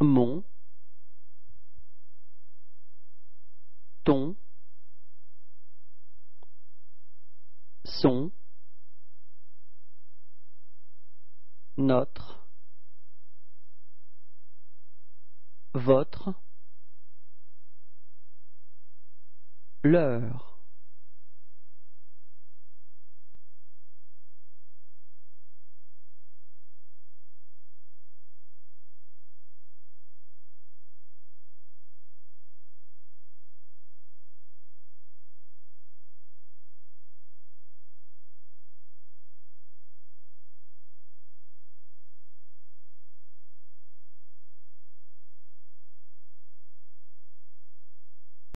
mon ton son notre votre leur.